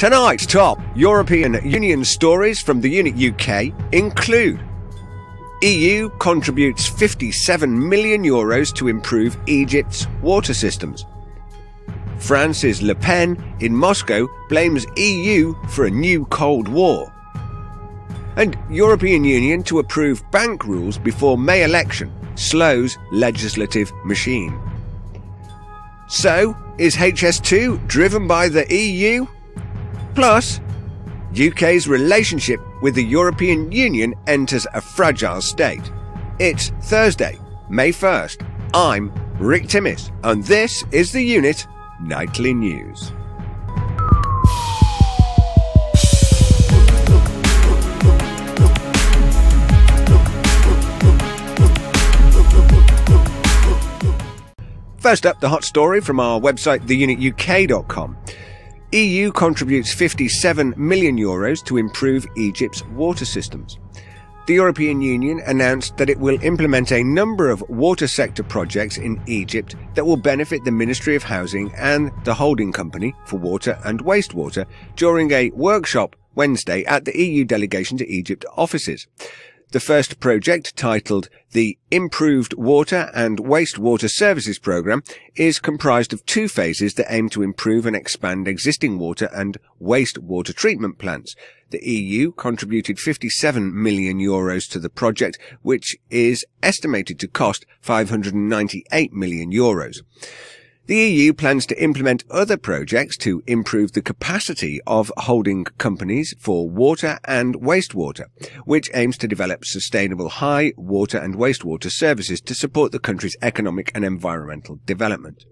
Tonight's top European Union stories from the Unit UK include EU contributes 57 million euros to improve Egypt's water systems. France's Le Pen in Moscow blames EU for a new Cold War. And European Union to approve bank rules before May election slows legislative machine. So, is HS2 driven by the EU? Plus, UK's relationship with the European Union enters a fragile state. It's Thursday, May 1st. I'm Rick Timmis, and this is the Unit Nightly News. First up, the hot story from our website, theunituk.com. EU contributes 57 million euros to improve Egypt's water systems. The European Union announced that it will implement a number of water sector projects in Egypt that will benefit the Ministry of Housing and the holding company for water and wastewater during a workshop Wednesday at the EU delegation to Egypt offices. The first project, titled the Improved Water and Wastewater Services Programme, is comprised of two phases that aim to improve and expand existing water and wastewater treatment plants. The EU contributed 57 million euros to the project, which is estimated to cost 598 million euros. The EU plans to implement other projects to improve the capacity of holding companies for water and wastewater, which aims to develop sustainable high water and wastewater services to support the country's economic and environmental development.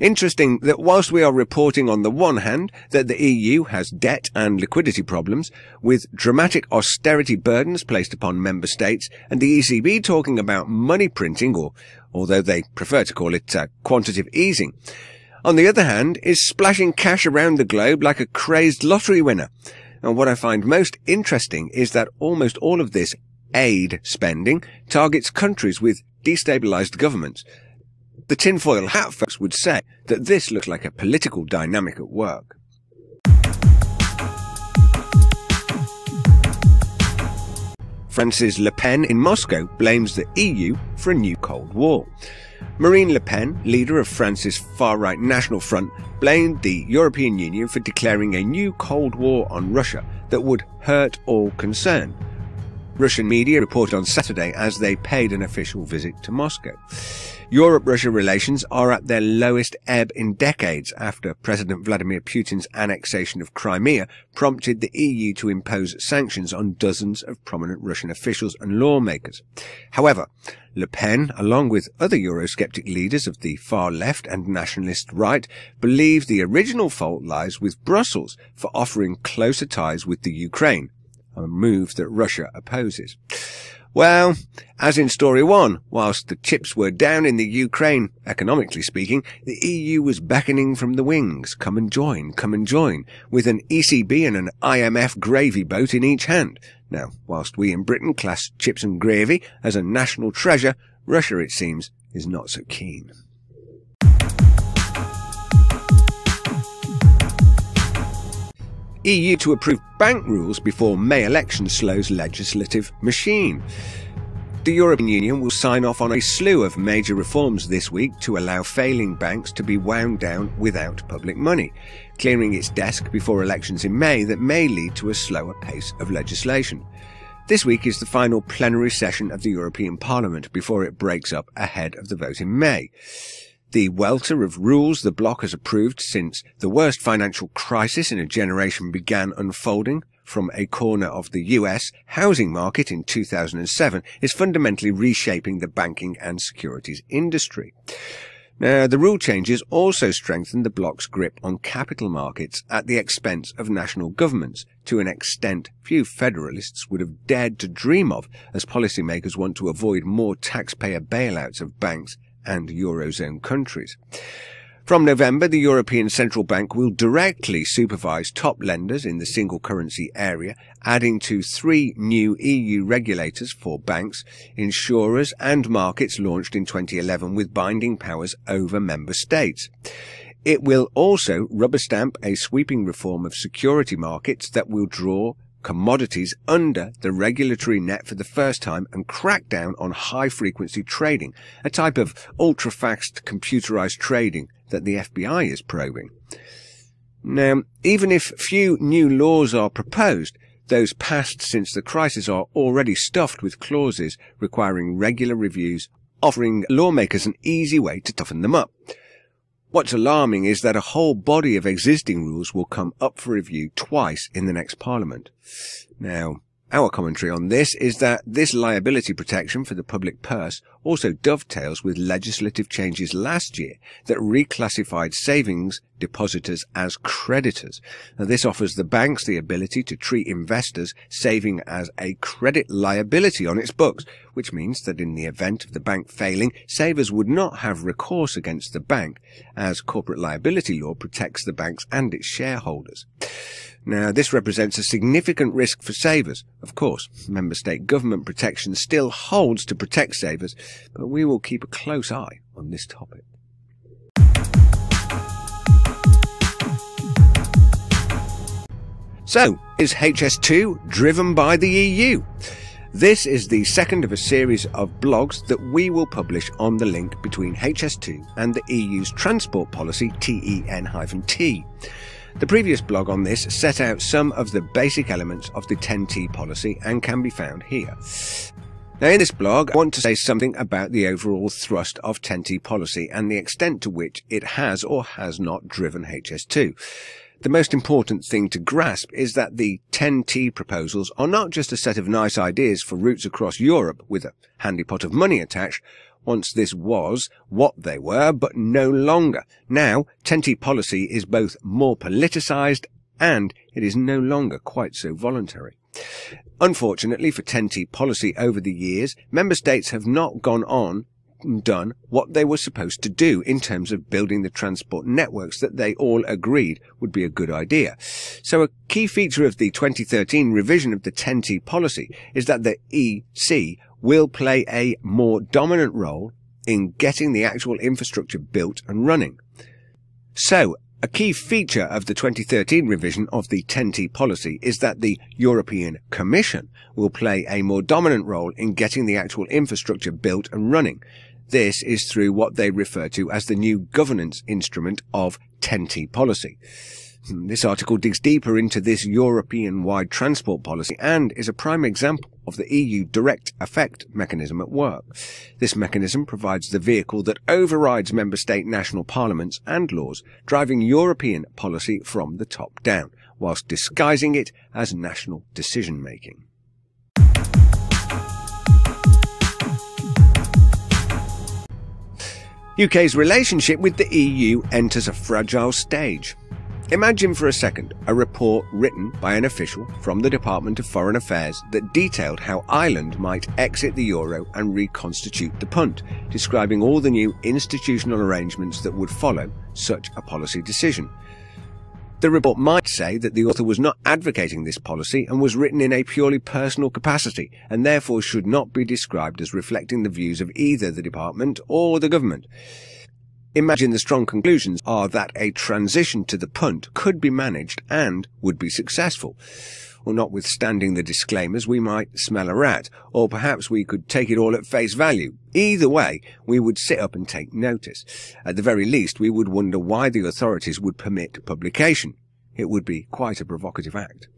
Interesting that whilst we are reporting on the one hand that the EU has debt and liquidity problems, with dramatic austerity burdens placed upon member states, and the ECB talking about money printing, or although they prefer to call it uh, quantitative easing, on the other hand is splashing cash around the globe like a crazed lottery winner. And what I find most interesting is that almost all of this aid spending targets countries with destabilized governments, the tinfoil hat folks would say that this looks like a political dynamic at work. France's Le Pen in Moscow blames the EU for a new Cold War. Marine Le Pen, leader of France's far-right National Front, blamed the European Union for declaring a new Cold War on Russia that would hurt all concerned. Russian media reported on Saturday as they paid an official visit to Moscow. Europe-Russia relations are at their lowest ebb in decades after President Vladimir Putin's annexation of Crimea prompted the EU to impose sanctions on dozens of prominent Russian officials and lawmakers. However, Le Pen, along with other Eurosceptic leaders of the far left and nationalist right, believe the original fault lies with Brussels for offering closer ties with the Ukraine, a move that Russia opposes. Well, as in story one, whilst the chips were down in the Ukraine, economically speaking, the EU was beckoning from the wings. Come and join, come and join, with an ECB and an IMF gravy boat in each hand. Now, whilst we in Britain class chips and gravy as a national treasure, Russia, it seems, is not so keen. EU to approve bank rules before May election slows legislative machine. The European Union will sign off on a slew of major reforms this week to allow failing banks to be wound down without public money, clearing its desk before elections in May that may lead to a slower pace of legislation. This week is the final plenary session of the European Parliament before it breaks up ahead of the vote in May the welter of rules the bloc has approved since the worst financial crisis in a generation began unfolding from a corner of the US housing market in 2007 is fundamentally reshaping the banking and securities industry. Now, the rule changes also strengthen the bloc's grip on capital markets at the expense of national governments to an extent few federalists would have dared to dream of as policymakers want to avoid more taxpayer bailouts of banks and Eurozone countries. From November, the European Central Bank will directly supervise top lenders in the single currency area, adding to three new EU regulators for banks, insurers and markets launched in 2011 with binding powers over member states. It will also rubber stamp a sweeping reform of security markets that will draw commodities under the regulatory net for the first time and crack down on high frequency trading, a type of ultra fast computerized trading that the FBI is probing. Now, even if few new laws are proposed, those passed since the crisis are already stuffed with clauses requiring regular reviews, offering lawmakers an easy way to toughen them up. What's alarming is that a whole body of existing rules will come up for review twice in the next parliament. Now, our commentary on this is that this liability protection for the public purse also dovetails with legislative changes last year that reclassified savings depositors as creditors. Now, this offers the banks the ability to treat investors saving as a credit liability on its books, which means that in the event of the bank failing, savers would not have recourse against the bank, as corporate liability law protects the banks and its shareholders. Now, this represents a significant risk for savers. Of course, member state government protection still holds to protect savers, but we will keep a close eye on this topic. So, is HS2 driven by the EU? This is the second of a series of blogs that we will publish on the link between HS2 and the EU's transport policy TEN-T. The previous blog on this set out some of the basic elements of the TEN-T policy and can be found here. Now in this blog, I want to say something about the overall thrust of TEN-T policy and the extent to which it has or has not driven HS2. The most important thing to grasp is that the TEN-T proposals are not just a set of nice ideas for routes across Europe with a handy pot of money attached, once this was what they were, but no longer. Now, TEN-T policy is both more politicized and it is no longer quite so voluntary. Unfortunately for TEN-T policy over the years, member states have not gone on and done what they were supposed to do in terms of building the transport networks that they all agreed would be a good idea. So a key feature of the 2013 revision of the TEN-T policy is that the EC will play a more dominant role in getting the actual infrastructure built and running. So, a key feature of the 2013 revision of the TEN-T policy is that the European Commission will play a more dominant role in getting the actual infrastructure built and running. This is through what they refer to as the new governance instrument of TEN-T policy. This article digs deeper into this European-wide transport policy and is a prime example of the EU direct effect mechanism at work. This mechanism provides the vehicle that overrides member state national parliaments and laws, driving European policy from the top down, whilst disguising it as national decision making. UK's relationship with the EU enters a fragile stage. Imagine for a second a report written by an official from the Department of Foreign Affairs that detailed how Ireland might exit the euro and reconstitute the punt, describing all the new institutional arrangements that would follow such a policy decision. The report might say that the author was not advocating this policy and was written in a purely personal capacity and therefore should not be described as reflecting the views of either the department or the government. Imagine the strong conclusions are that a transition to the punt could be managed and would be successful. Or notwithstanding the disclaimers, we might smell a rat, or perhaps we could take it all at face value. Either way, we would sit up and take notice. At the very least, we would wonder why the authorities would permit publication. It would be quite a provocative act.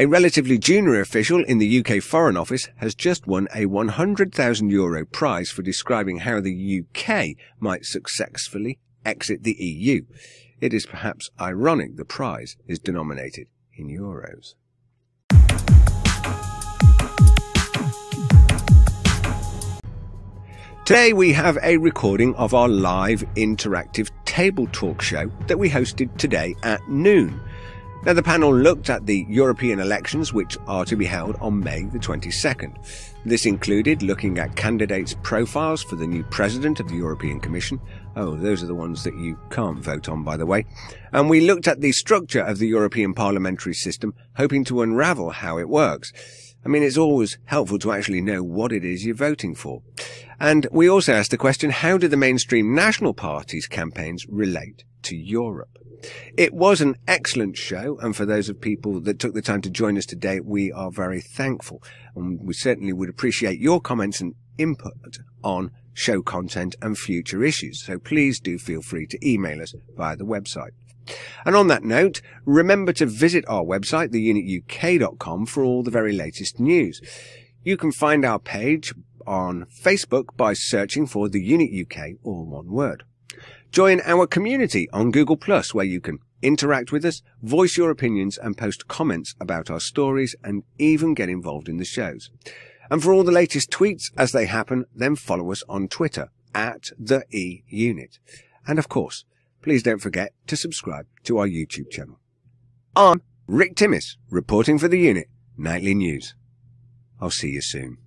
A relatively junior official in the UK Foreign Office has just won a €100,000 Euro prize for describing how the UK might successfully exit the EU. It is perhaps ironic the prize is denominated in euros. Today we have a recording of our live interactive table talk show that we hosted today at noon. Now, the panel looked at the European elections, which are to be held on May the 22nd. This included looking at candidates' profiles for the new president of the European Commission. Oh, those are the ones that you can't vote on, by the way. And we looked at the structure of the European parliamentary system, hoping to unravel how it works. I mean, it's always helpful to actually know what it is you're voting for. And we also asked the question, how do the mainstream national parties campaigns relate to Europe? It was an excellent show, and for those of people that took the time to join us today, we are very thankful. And we certainly would appreciate your comments and input on show content and future issues. So please do feel free to email us via the website. And on that note, remember to visit our website, theunituk.com, for all the very latest news. You can find our page on Facebook by searching for the Unit UK, all one word. Join our community on Google Plus, where you can interact with us, voice your opinions, and post comments about our stories, and even get involved in the shows. And for all the latest tweets as they happen, then follow us on Twitter at the E Unit. And of course, please don't forget to subscribe to our YouTube channel. I'm Rick Timmis, reporting for the Unit Nightly News. I'll see you soon.